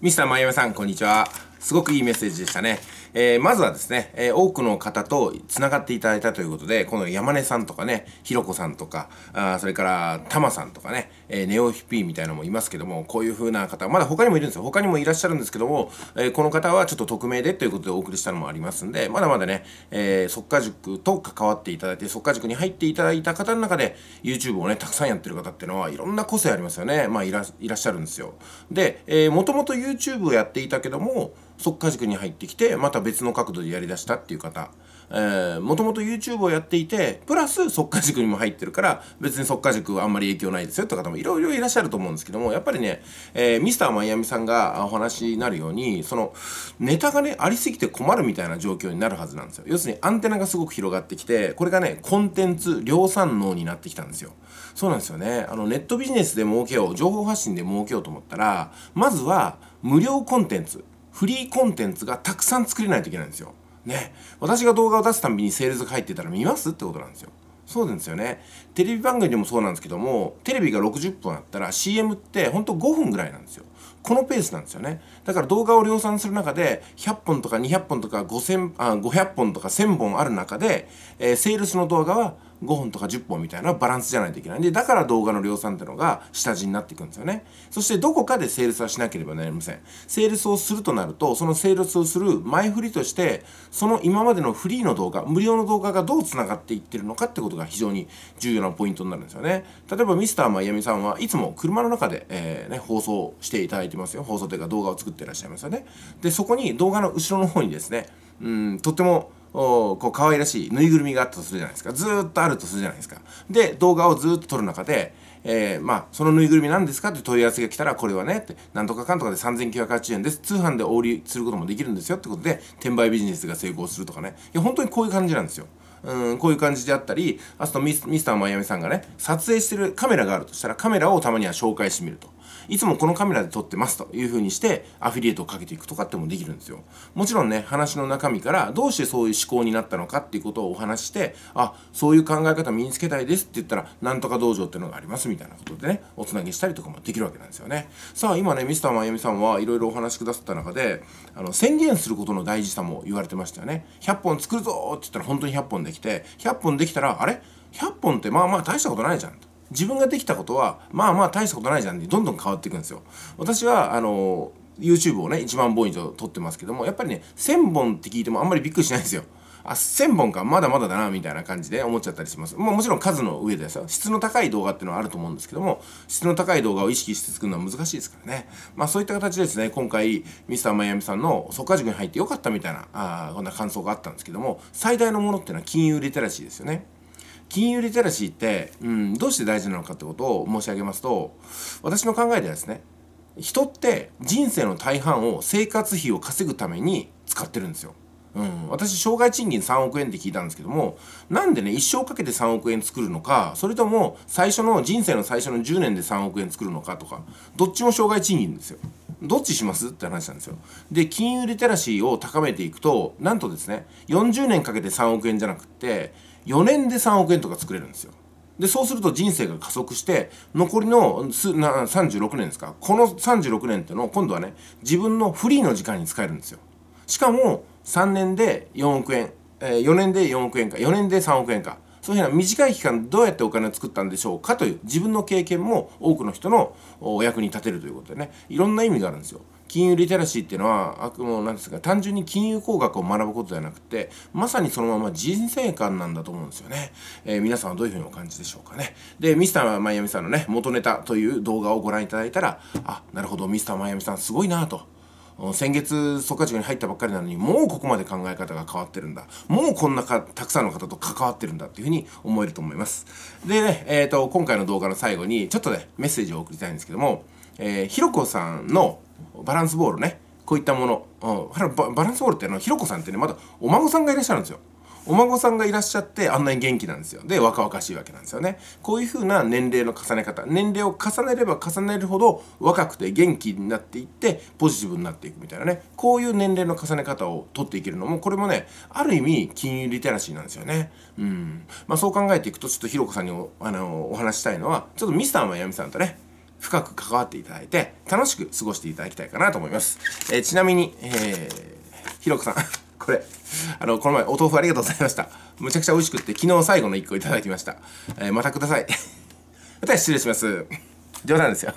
ミスターマイアミさん、こんにちは。すごくいいメッセージでしたね。えー、まずはですね、えー、多くの方と繋がっていただいたということで、この山根さんとかね、ひろこさんとか、あそれから、たまさんとかね、えー、ネオヒピーみたいなのもいますけども、こういう風な方、まだ他にもいるんですよ。他にもいらっしゃるんですけども、えー、この方はちょっと匿名でということでお送りしたのもありますんで、まだまだね、えー、速化塾と関わっていただいて、速化塾に入っていただいた方の中で、YouTube をね、たくさんやってる方っていうのは、いろんな個性ありますよね。まあ、いらいらっしゃるんですよ。で、えー、もともと YouTube をやっていたけども、速化塾に入ってきてまた別の角度でやりだしたっていう方。もともと YouTube をやっていてプラス速化塾にも入ってるから別に速化塾はあんまり影響ないですよって方もいろいろいらっしゃると思うんですけどもやっぱりね、えー、ミスターマイアミさんがお話になるようにそのネタがねありすぎて困るみたいな状況になるはずなんですよ。要するにアンテナがすごく広がってきてこれがねコンテンツ量産能になってきたんですよ。そうなんですよね。あのネットビジネスで儲けよう情報発信で儲けようと思ったらまずは無料コンテンツ。フリーコンテンツがたくさん作れないといけないんですよ。ね。私が動画を出すたびにセールスが入ってたら見ますってことなんですよ。そうなんですよね。テレビ番組でもそうなんですけども、テレビが60分あったら CM ってほんと5分ぐらいなんですよ。このペースなんですよね。だから動画を量産する中で100本とか200本とか5000あ500本とか1000本ある中で、えー、セールスの動画は5本とか10本みたいなバランスじゃないといけない。んでだから動画の量産っていうのが下地になっていくんですよね。そしてどこかでセールスはしなければなりません。セールスをするとなるとそのセールスをする前振りとしてその今までのフリーの動画無料の動画がどうつながっていってるのかってことが非常に重要なポイントになるんですよね。例えばミスターマイアミさんはいつも車の中で、えーね、放送していただいてますよ。放送というか動画を作っていらっしゃいますよね。でそこに動画の後ろの方にですねうんとってもこう可愛らしいぬいぐるみがあったとするじゃないですか。ずっとあるとするじゃないですか。で動画をずっと撮る中で、えー、まあそのぬいぐるみ何ですかって問い合わせが来たらこれはねってなんとかかんとかで3980円です。通販でお売りすることもできるんですよってことで転売ビジネスが成功するとかね。いや本当にこういう感じなんですよ。うん、こういう感じであったりあとミスミスターマイアミさんがね撮影してるカメラがあるとしたらカメラをたまには紹介してみると。いつもこのカメラで撮ってますというふうにしてアフィリエイトをかけていくとかってもできるんですよ。もちろんね話の中身からどうしてそういう思考になったのかっていうことをお話してあそういう考え方身につけたいですって言ったらなんとか道場っていうのがありますみたいなことでねおつなぎしたりとかもできるわけなんですよね。さあ今ねミスターマイアミさんはいろいろお話しくださった中であの宣言することの大事さも言われてましたよね。100本作るぞって言ったら本当に100本できて100本できたらあれ？100本ってまあまあ大したことないじゃんと。自分ができたことはまあまあ大したことないじゃんってどんどん変わっていくんですよ。私はあの YouTube をね1万本以上撮ってますけどもやっぱりね1000本って聞いてもあんまりびっくりしないんですよ。あ1000本かまだまだだなみたいな感じで思っちゃったりします、まあ、もちろん数の上ですよ質の高い動画っていうのはあると思うんですけども質の高い動画を意識して作るのは難しいですからね。まあそういった形でですね今回ミスターマイアミさんの速化塾に入ってよかったみたいなあこんな感想があったんですけども最大のものっていうのは金融リテラシーですよね。金融リテラシーって、うん、どうして大事なのかってことを申し上げますと私の考えではですね人って人生の大半を生活費を稼ぐために使ってるんですよ。うん、私障害賃金3億円って聞いたんですけどもなんでね一生かけて3億円作るのかそれとも最初の人生の最初の10年で3億円作るのかとかどっちも障害賃金ですよどっちします？って話なんですよで金融リテラシーを高めていくとなんとですね40年かけて3億円じゃなくて4年で3億円とか作れるんですよ。でそうすると人生が加速して残りのすな36年ですか？この36年っていうのを今度はね自分のフリーの時間に使えるんですよ。しかも3年で4億円、えー、4年で4億円か4年で3億円かそういうふうな短い期間どうやってお金を作ったんでしょうかという自分の経験も多くの人のお役に立てるということでね。いろんな意味があるんですよ。金融リテラシーっていうのはあくもなんですが単純に金融工学を学ぶことではなくてまさにそのまま人生観なんだと思うんですよね、えー、皆さんはどういうふうにお感じでしょうかね。でミスターマイアミさんのね元ネタという動画をご覧いただいたらあなるほどミスターマイアミさんすごいなと先月総括塾に入ったばっかりなのにもうここまで考え方が変わってるんだ。もうこんなかたくさんの方と関わってるんだっていうふうに思えると思います。でね、えーと、今回の動画の最後にちょっとねメッセージを送りたいんですけども、えー、ひろこさんのバランスボールねこういったもの、うん、バランスボールってあのひろこさんってねまだお孫さんがいらっしゃるんですよ。お孫さんがいらっしゃってあんなに元気なんですよ。で若々しいわけなんですよね。こういうふうな年齢の重ね方。年齢を重ねれば重ねるほど若くて元気になっていってポジティブになっていくみたいなね。こういう年齢の重ね方をとっていけるのもこれもねある意味金融リテラシーなんですよね。うん。まあそう考えていくとちょっとひろこさんにおあのお話したいのはちょっとミスターマヤミさんとね深く関わっていただいて楽しく過ごしていただきたいかなと思います、えー、ちなみに、えー、ひろこさん。これあのこの前お豆腐ありがとうございました。むちゃくちゃ美味しくって昨日最後の1個いただきました、えー、またください。また失礼します。冗談ですよ。